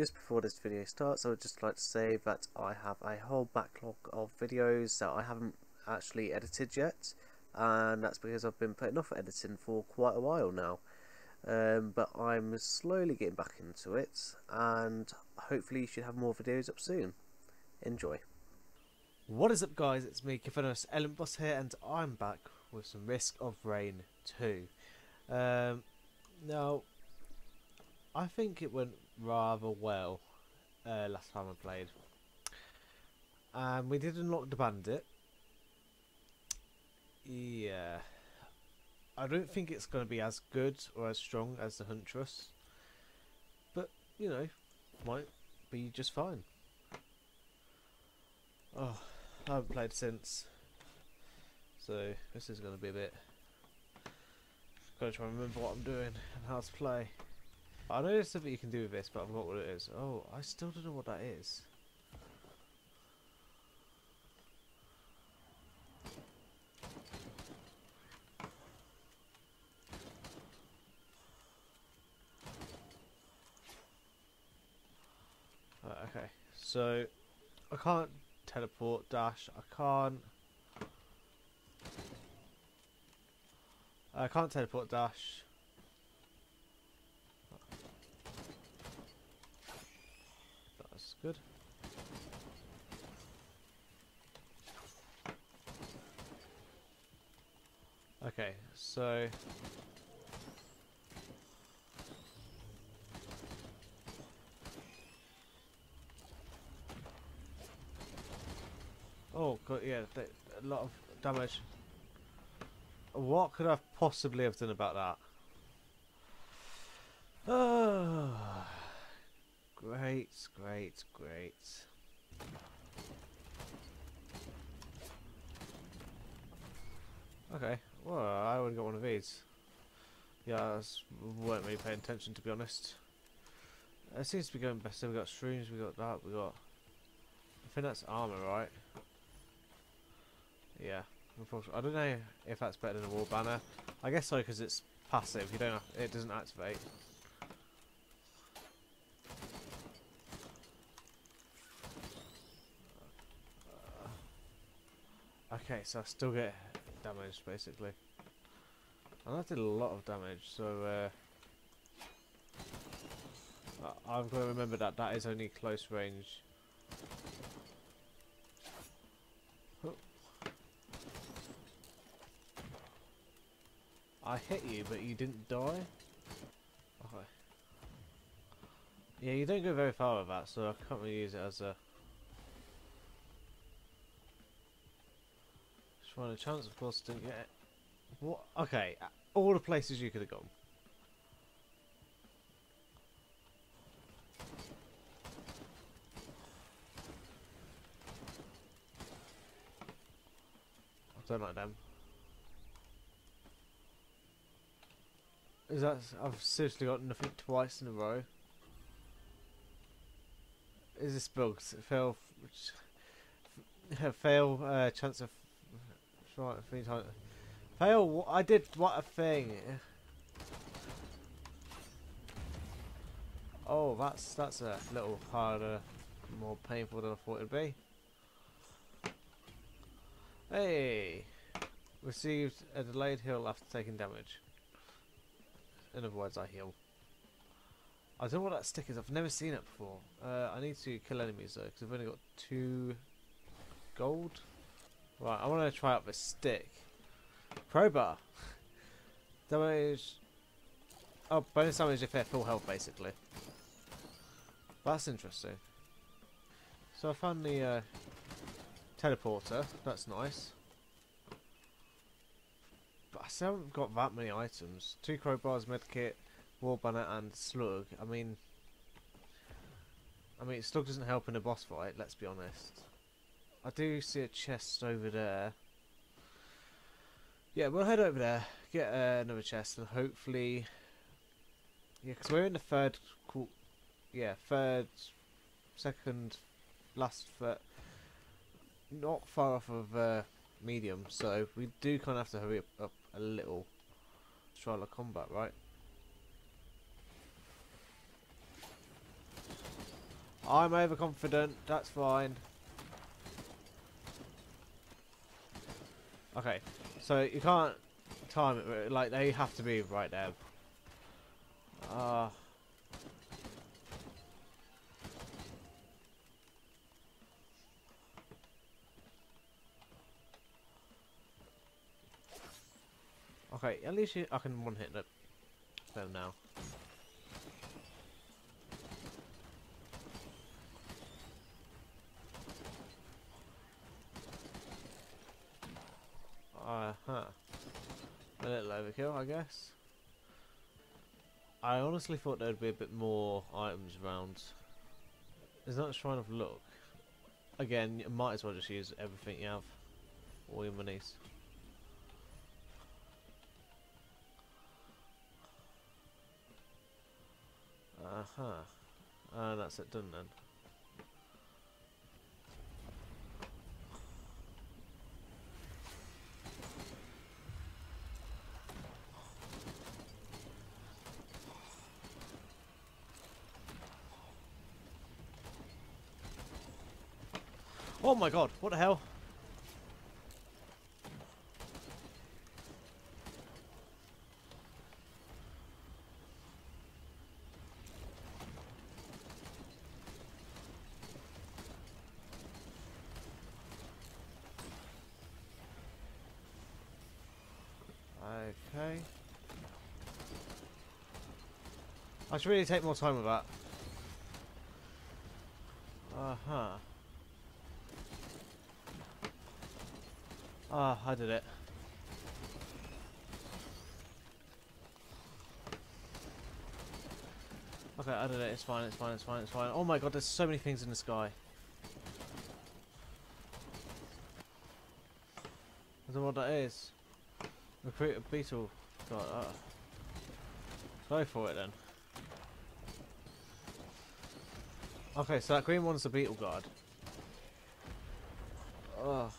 just before this video starts, I would just like to say that I have a whole backlog of videos that I haven't actually edited yet, and that's because I've been putting off editing for quite a while now. Um, but I'm slowly getting back into it, and hopefully you should have more videos up soon. Enjoy. What is up guys, it's me Kervenaros ElementBoss here and I'm back with some Risk of Rain 2. Um, now, I think it went rather well uh, last time I played. And we did unlock the bandit. Yeah. I don't think it's going to be as good or as strong as the Huntress. But, you know, might be just fine. Oh, I haven't played since. So this is going to be a bit. Gotta try and remember what I'm doing and how to play. I know there's something you can do with this, but I forgot what it is. Oh, I still don't know what that is. Right, okay, so I can't teleport dash. I can't. I can't teleport dash. That's good. Okay, so Oh god, yeah, a lot of damage. What could I possibly have done about that? Oh, great, great, great. Okay, well, I only got one of these. Yeah, was, weren't really paying attention to be honest. It seems to be going better. We got streams, we got that, we got. I think that's armor, right? Yeah, unfortunately, I don't know if that's better than a war banner. I guess so because it's passive. You don't. Have, it doesn't activate. Okay, so I still get damaged basically, and that did a lot of damage. So uh, I've got to remember that that is only close range. I hit you, but you didn't die? Okay. Yeah, you don't go very far with that, so I can't really use it as a... A chance, of course, didn't get. What? Okay, all the places you could have gone. I don't like them. Is that I've seriously got nothing twice in a row? Is this bugged? Fail, fail uh, chance of right three times. Fail. I did what a thing. Oh, that's that's a little harder, more painful than I thought it'd be. Hey, received a delayed heal after taking damage. In other words, I heal. I don't know what that stick is. I've never seen it before. Uh, I need to kill enemies though, because I've only got two gold. Right, I want to try out the stick. Crowbar. damage. Oh, bonus damage if they're full health, basically. That's interesting. So I found the uh, teleporter. That's nice. But I still haven't got that many items. Two crowbars, medkit, war banner, and slug. I mean, I mean, slug doesn't help in a boss fight. Let's be honest. I do see a chest over there. Yeah, we'll head over there, get uh, another chest, and hopefully, yeah, because we're in the third, yeah, third, second, last, third, not far off of uh, medium, so we do kind of have to hurry up, up a little trial of combat, right? I'm overconfident. That's fine. Okay, so you can't time it. Like they have to be right there. Ah. Okay, at least I can one hit them now. Uh huh. A little overkill, I guess. I honestly thought there'd be a bit more items around. There's not a shrine of luck. Again, you might as well just use everything you have. All your monies. Uh huh. Uh, that's it done then. My god, what the hell? Okay. I should really take more time with that. Uh-huh. Ah, I did it. Okay, I did it. It's fine, it's fine, it's fine, it's fine. Oh my god, there's so many things in the sky. I don't know what that is. Recruit a beetle. God, uh, go for it then. Okay, so that green one's the beetle guard. Ugh.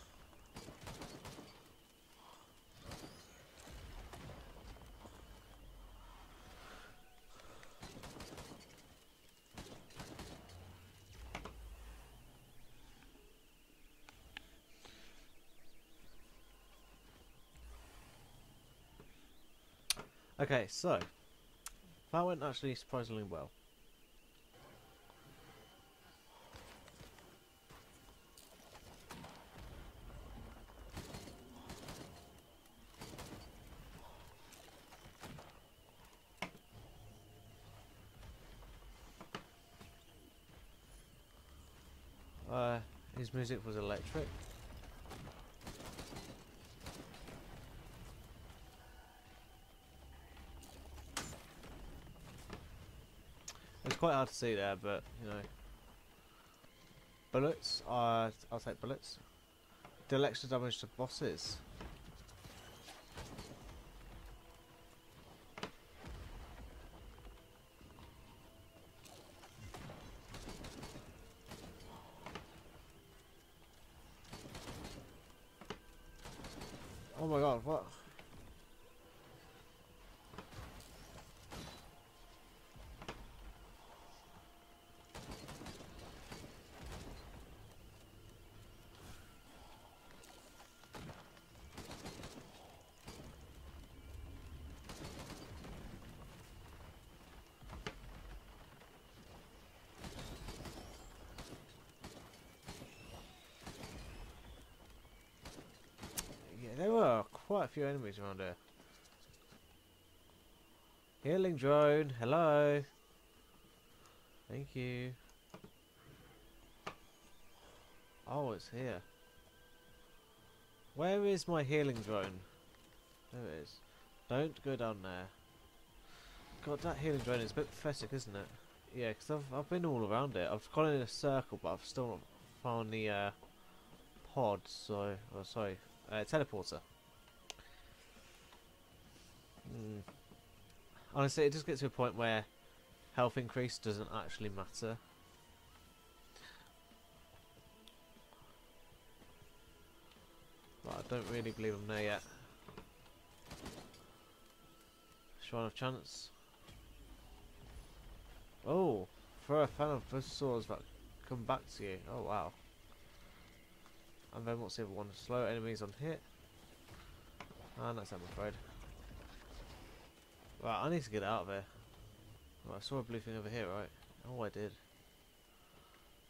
Okay, so that went actually surprisingly well. Uh, his music was electric. Quite hard to see there, but you know. Bullets. Uh, I'll take bullets. Deal extra damage to bosses. Oh my god, what? Yeah, there were quite a few enemies around here. Healing drone, hello. Thank you. Oh, it's here. Where is my healing drone? There it is. Don't go down there. God, that healing drone is a bit pathetic, isn't it? Yeah, because I've, I've been all around it. I've gone in a circle, but I've still not found the uh, pod, so... Oh, sorry. Uh, teleporter. Hmm. Honestly, it just gets to a point where health increase doesn't actually matter. But I don't really believe I'm there yet. Shrine of Chance. Oh, for a fan of swords back come back to you. Oh wow. And then what's the other one? Slow enemies on hit. And that's I'm afraid. Right, I need to get out of here. Right, I saw a blue thing over here, right? Oh, I did.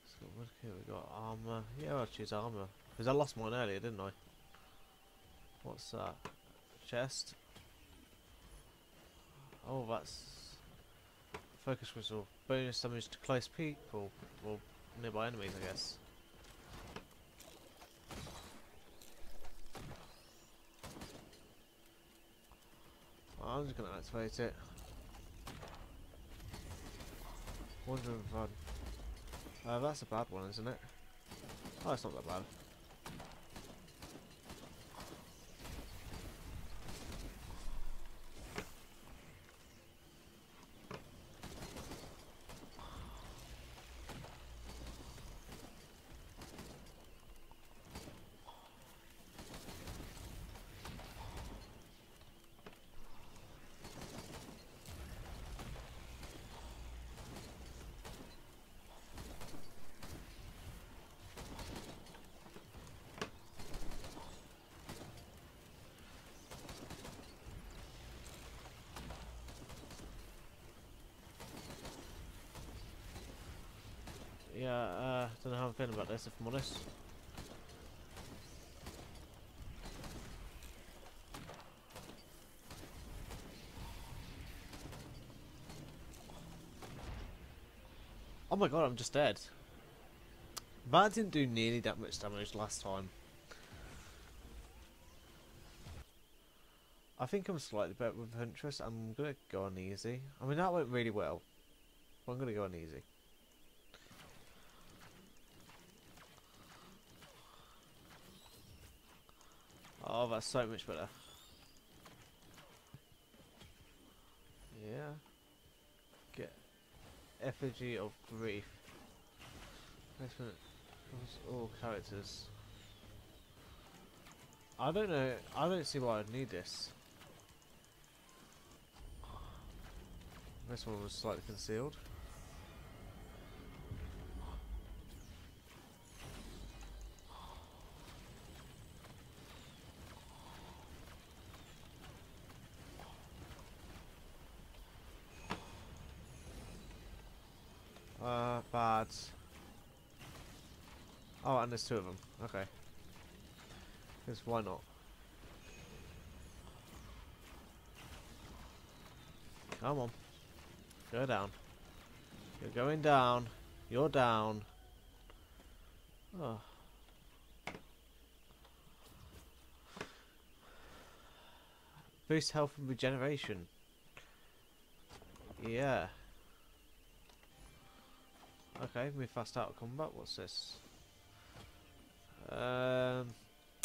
So what here we got? Armor. Yeah, I'll choose armor. Because I lost mine earlier, didn't I? What's that? Chest. Oh, that's focus crystal. Bonus damage to close people or nearby enemies, I guess. I'm just gonna activate it. Wondering fun. Uh, that's a bad one, isn't it? Oh, it's not that bad. Yeah, uh, don't know how I'm feeling about this if I'm honest. Oh my god, I'm just dead. That didn't do nearly that much damage last time. I think I'm slightly better with Huntress. I'm gonna go on easy. I mean, that went really well. I'm gonna go on easy. Oh, that's so much better. Yeah. Get effigy of grief. Placement all characters. I don't know. I don't see why I'd need this. This one was slightly concealed. Uh, bad. Oh, and there's two of them. Okay. Because why not? Come on. Go down. You're going down. You're down. Oh. Boost health and regeneration. Yeah. Okay, move fast out of combat. What's this? Um,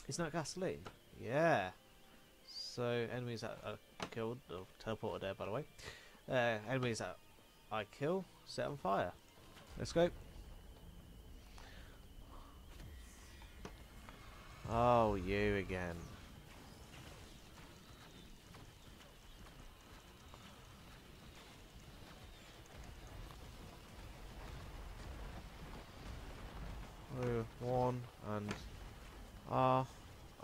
isn't that gasoline? Yeah. So enemies that are killed or teleported there, by the way. Uh, enemies that I kill, set on fire. Let's go. Oh, you again. Oh, one and ah.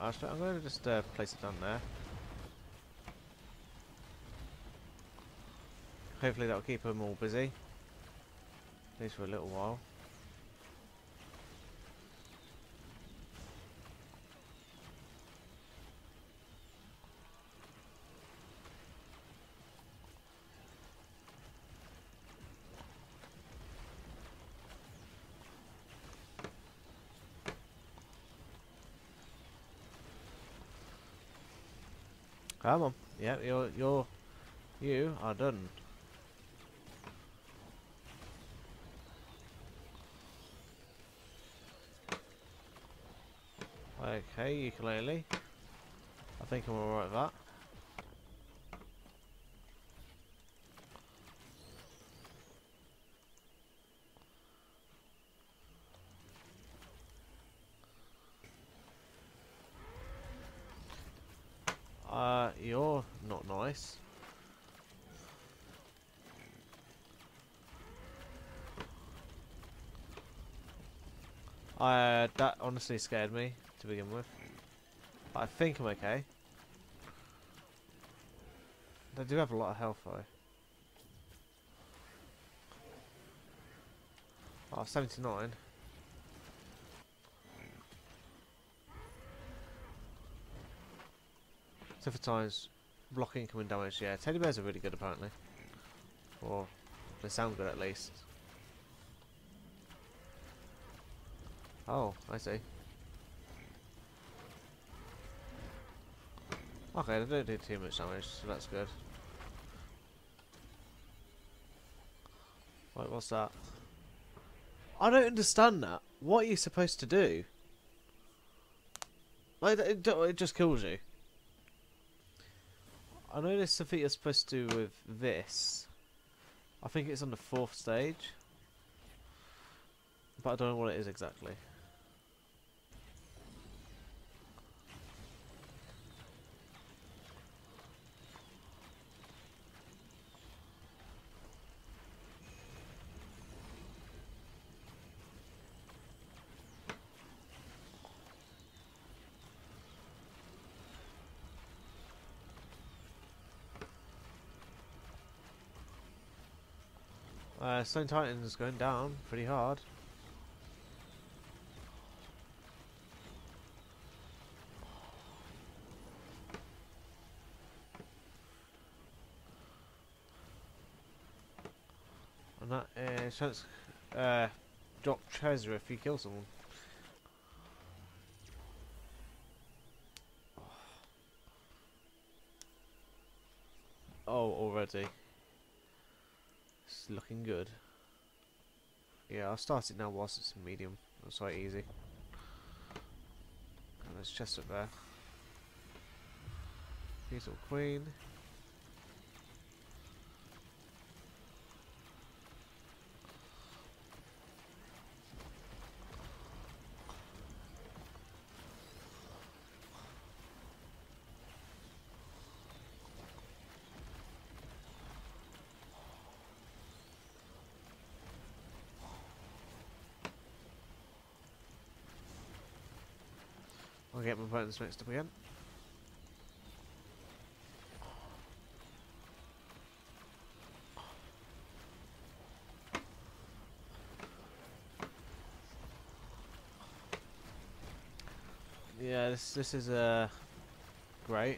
actually, I'm going to just uh, place it down there. Hopefully that'll keep them all busy. At least for a little while. Come on. Yeah, you're you're you are done. Okay, ukulele. I think I'm alright with that. Uh, you're not nice. Uh, that honestly scared me to begin with. I think I'm okay. They do have a lot of health though. Oh, 79. Except for times blocking incoming damage, yeah. Teddy bears are really good apparently. Or they sound good at least. Oh, I see. Okay, they don't do too much damage, so that's good. Wait, what's that? I don't understand that. What are you supposed to do? Like, it, it just kills you. I know something you're supposed to do with this. I think it's on the fourth stage. But I don't know what it is exactly. Uh, Stone Titan's going down pretty hard. And that uh, chance uh, drop treasure if you kill someone. Oh, already. Looking good. Yeah, I'll start it now whilst it's medium. That's quite easy. And there's chest up there. Beautiful queen. My buttons up again. Yeah, this this is uh great.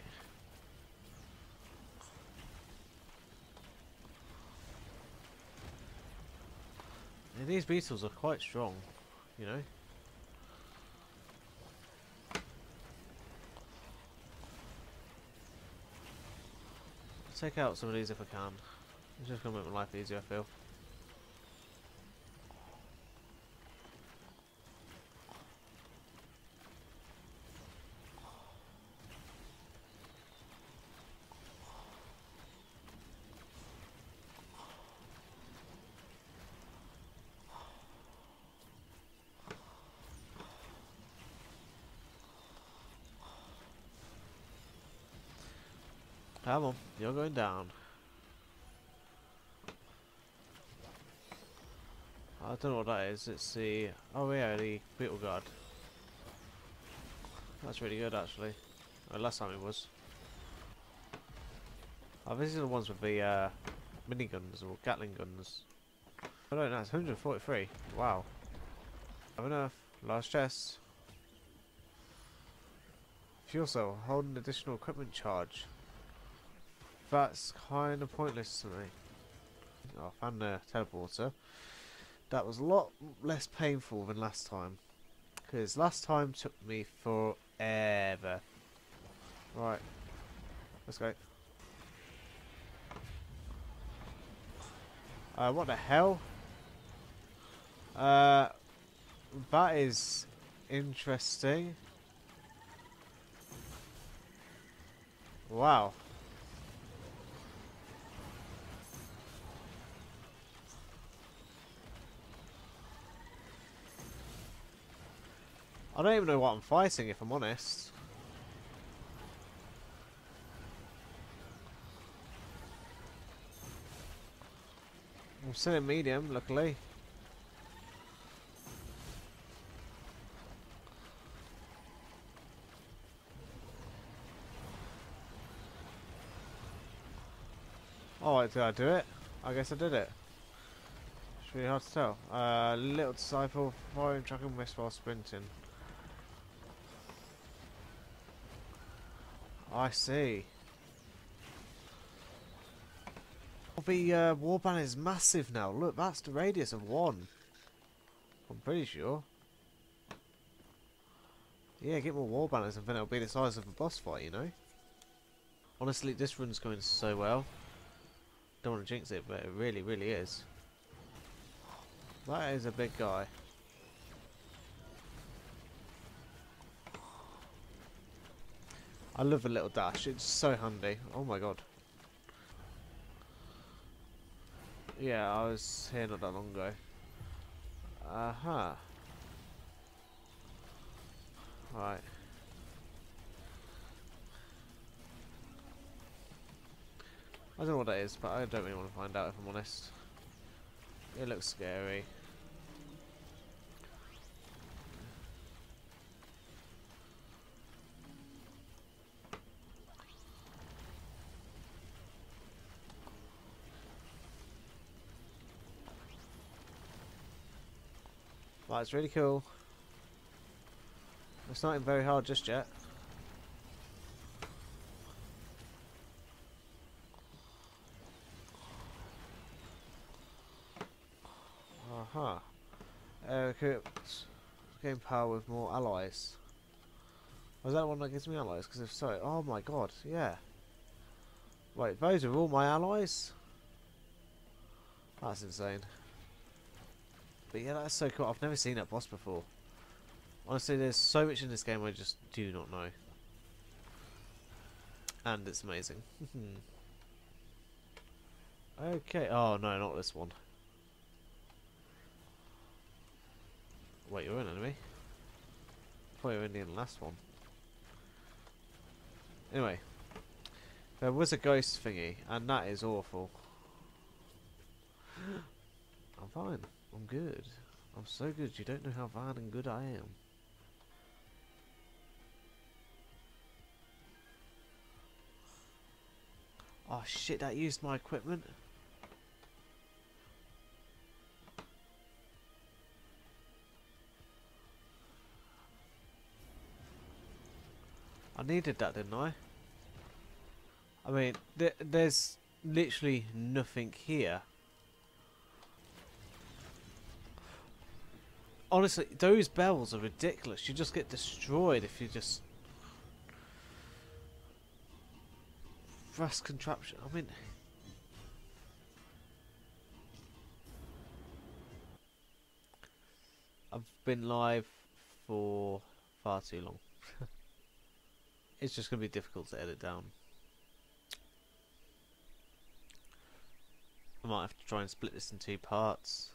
These beetles are quite strong, you know. Take out some of these if I can. It's just gonna make my life easier, I feel. Come on, you're going down. I don't know what that is. It's the oh yeah, the beetle guard. That's really good actually. Oh, last time it was. Oh, these are the ones with the uh, miniguns or Gatling guns. Oh no, that's 143. Wow. Have enough. Last chest. Fuel cell. Hold an additional equipment charge. That's kind of pointless to me. Oh, I found the teleporter. That was a lot less painful than last time. Because last time took me forever. Right. Let's go. Uh, what the hell? Uh, that is interesting. Wow. I don't even know what I'm fighting, if I'm honest. I'm still in medium, luckily. Oh, did I do it? I guess I did it. It's really hard to tell. Uh, little disciple, volume tracking, miss while sprinting. I see. The uh, warband is massive now. Look, that's the radius of one. I'm pretty sure. Yeah, get more war banners and then it'll be the size of a boss fight, you know? Honestly, this run's going so well. Don't want to jinx it, but it really, really is. That is a big guy. I love the little dash, it's so handy. Oh my god. Yeah, I was here not that long ago. Uh huh. Right. I don't know what that is, but I don't really want to find out if I'm honest. It looks scary. It's really cool. It's not even very hard just yet. Aha. Uh, equipped gain power with more allies. Was that the one that gives me allies? Because if so, oh my god, yeah. Wait, those are all my allies? That's insane. But yeah, that's so cool. I've never seen that boss before. Honestly, there's so much in this game I just do not know. And it's amazing. okay. Oh, no, not this one. Wait, you're an enemy? I you were in the last one. Anyway. There was a ghost thingy, and that is awful. I'm fine. I'm good. I'm so good, you don't know how bad and good I am. Oh shit, that used my equipment. I needed that, didn't I? I mean, th there's literally nothing here. Honestly, those bells are ridiculous. You just get destroyed if you just... Fast contraption. I mean... I've been live for far too long. it's just going to be difficult to edit down. I might have to try and split this in two parts.